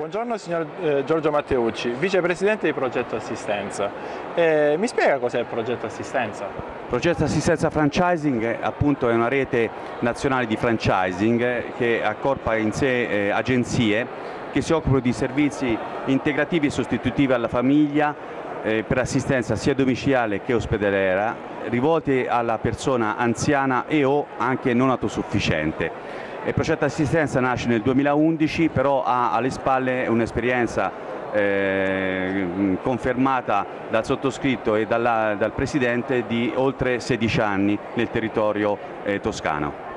Buongiorno signor eh, Giorgio Matteucci, vicepresidente di Progetto Assistenza. Eh, mi spiega cos'è il progetto Assistenza? Progetto Assistenza Franchising appunto, è una rete nazionale di franchising che accorpa in sé eh, agenzie che si occupano di servizi integrativi e sostitutivi alla famiglia eh, per assistenza sia domiciliare che ospedaliera rivolti alla persona anziana e o anche non autosufficiente. Il progetto assistenza nasce nel 2011, però ha alle spalle un'esperienza eh, confermata dal sottoscritto e dalla, dal Presidente di oltre 16 anni nel territorio eh, toscano.